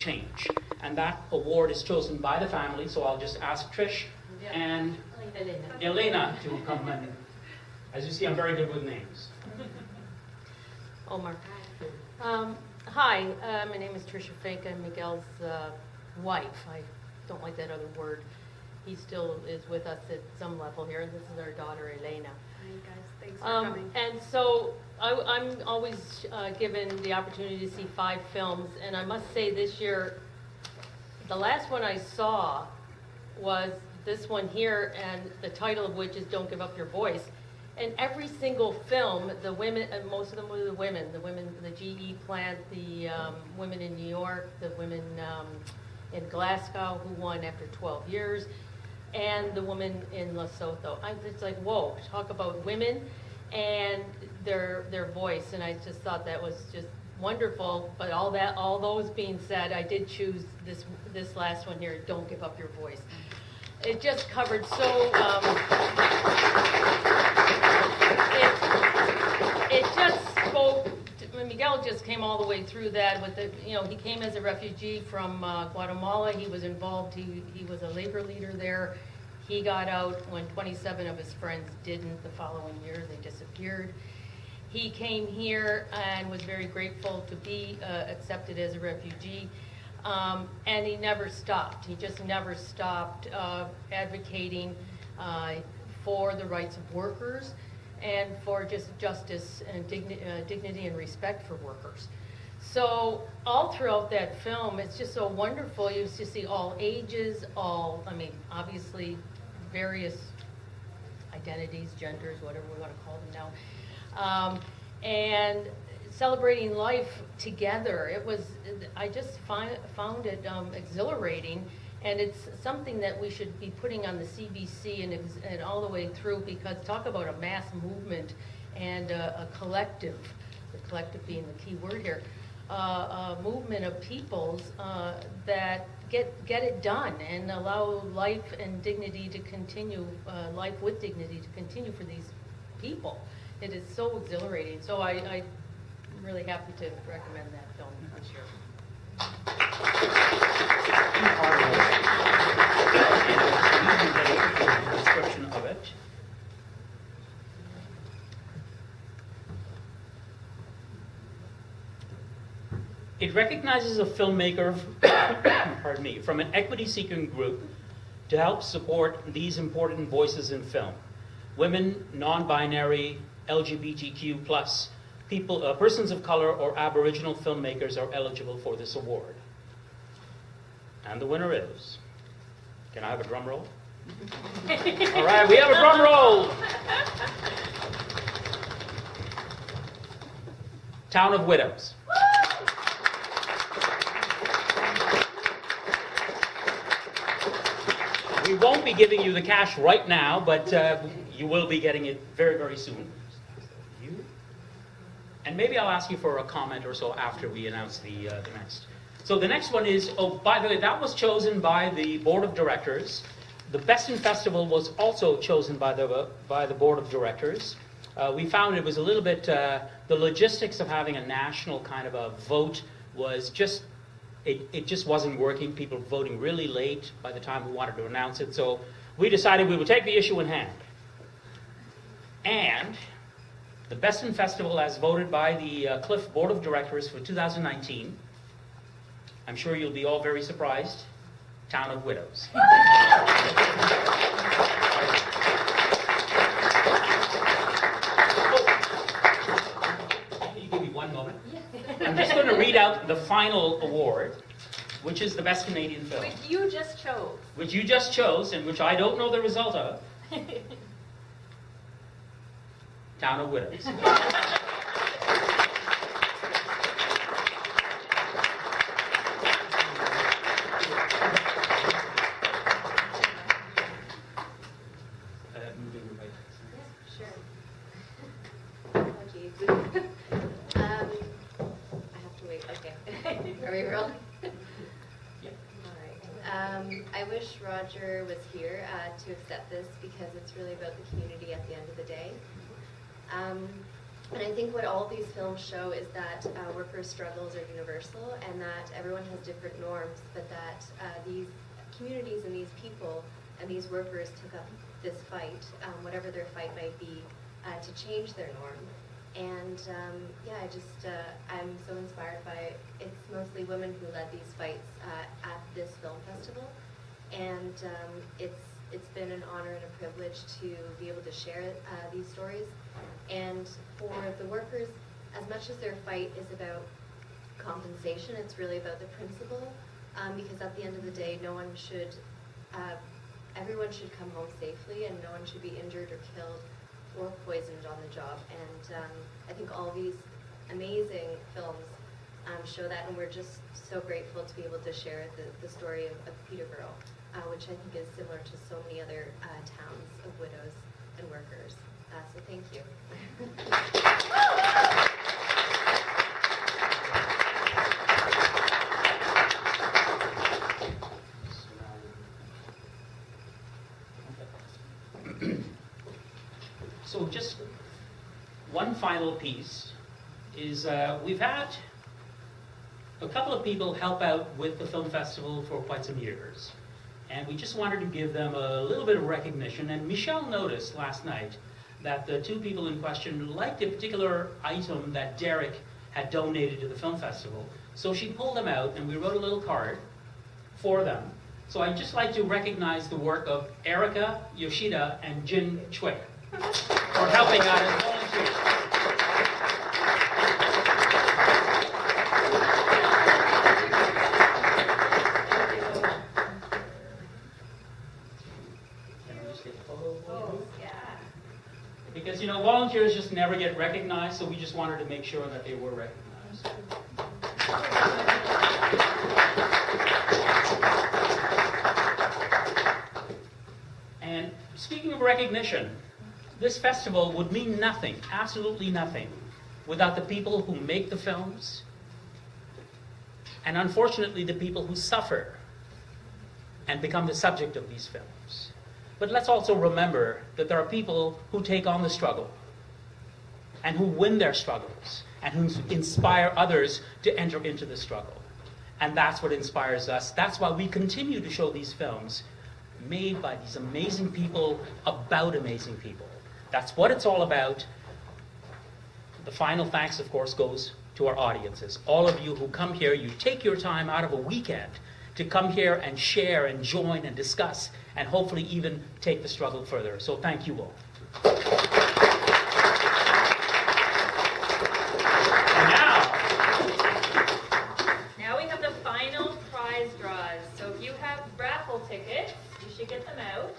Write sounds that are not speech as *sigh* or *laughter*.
change. And that award is chosen by the family, so I'll just ask Trish and Elena to come and, as you see, I'm very good with names. *laughs* Omar. Um, hi, uh, my name is Tricia Fink. I'm Miguel's uh, wife. I don't like that other word. He still is with us at some level here, and this is our daughter, Elena. Hi, guys. Thanks for Um, coming. and so I, I'm always uh, given the opportunity to see five films, and I must say this year, the last one I saw was this one here, and the title of which is "Don't Give Up Your Voice." And every single film, the women, and most of them were the women, the women, the GE plant, the um, women in New York, the women um, in Glasgow who won after 12 years, and the woman in Lesotho. I, it's like, whoa, talk about women and their their voice, and I just thought that was just wonderful. But all that, all those being said, I did choose this this last one here. Don't give up your voice. It just covered so. Um, Miguel just came all the way through that with the, you know, he came as a refugee from uh, Guatemala. He was involved. He he was a labor leader there. He got out when 27 of his friends didn't. The following year, they disappeared. He came here and was very grateful to be uh, accepted as a refugee. Um, and he never stopped. He just never stopped uh, advocating uh, for the rights of workers and for just justice and digni- uh, dignity and respect for workers. So all throughout that film, it's just so wonderful. You see all ages, all, I mean, obviously various identities, genders, whatever we want to call them now. Um, and celebrating life together. It was, I just found it um, exhilarating. And it's something that we should be putting on the CBC and, and all the way through because talk about a mass movement and a, a collective, the collective being the key word here, uh, a movement of peoples uh, that get get it done and allow life and dignity to continue, uh, life with dignity to continue for these people. It is so exhilarating. So I, I'm really happy to recommend that film this year. It. It recognizes a filmmaker, *coughs* pardon me, from an equity-seeking group to help support these important voices in film. Women, non-binary, LGBTQ people, uh, persons of color, or Aboriginal filmmakers are eligible for this award. And the winner is. Can I have a drum roll? *laughs* All right, we have a drum roll. Town of Widows. We won't be giving you the cash right now, but uh, you will be getting it very, very soon. And maybe I'll ask you for a comment or so after we announce the, uh, the next. So the next one is, oh, by the way, that was chosen by the board of directors. The Best in Festival was also chosen by the, by the board of directors. Uh, we found it was a little bit, uh, the logistics of having a national kind of a vote was just, it, it just wasn't working. People voting really late by the time we wanted to announce it. So we decided we would take the issue in hand. And the Best in Festival, as voted by the uh, Cliff Board of Directors for 2019, I'm sure you'll be all very surprised. Town of Widows. Oh. Can you give me one moment? I'm just going to read out the final award, which is the Best Canadian Film, Which you just chose. which you just chose and which I don't know the result of. *laughs* Town of Widows. *laughs* Uh, moving right. Sure. Oh, geez. Um, I have to wait, okay. Are we rolling? *laughs* Yeah. All right. Um, I wish Roger was here uh, to accept this because it's really about the community at the end of the day. Um, And I think what all these films show is that uh, workers' struggles are universal and that everyone has different norms, but that uh, these communities and these people and these workers took up this fight, um, whatever their fight might be, uh, to change their norm. And um, yeah, I just, uh, I'm so inspired by, it's mostly women who led these fights uh, at this film festival. And um, it's, it's been an honor and a privilege to be able to share uh, these stories. And for the workers, as much as their fight is about compensation, it's really about the principle. Um, because at the end of the day, no one should, uh, everyone should come home safely and no one should be injured or killed or poisoned on the job. And um, I think all these amazing films um, show that, and we're just so grateful to be able to share the, the story of, of Peterborough, uh, which I think is similar to so many other uh, towns of widows and workers. Uh, so thank you. *laughs* So just one final piece is uh, we've had a couple of people help out with the film festival for quite some years. And we just wanted to give them a little bit of recognition. And Michelle noticed last night that the two people in question liked a particular item that Derek had donated to the film festival. So she pulled them out and we wrote a little card for them. So I'd just like to recognize the work of Erica Yoshida and Jin Chue for helping out as volunteers. Because, you know, volunteers just never get recognized, so we just wanted to make sure that they were recognized. And speaking of recognition, this festival would mean nothing, absolutely nothing, without the people who make the films, and unfortunately, the people who suffer and become the subject of these films. But let's also remember that there are people who take on the struggle and who win their struggles and who inspire others to enter into the struggle. And that's what inspires us. That's why we continue to show these films made by these amazing people about amazing people. That's what it's all about. The final thanks, of course, goes to our audiences. All of you who come here, you take your time out of a weekend to come here and share and join and discuss and hopefully even take the struggle further. So thank you all. Now, Now we have the final prize draws. So if you have raffle tickets, you should get them out.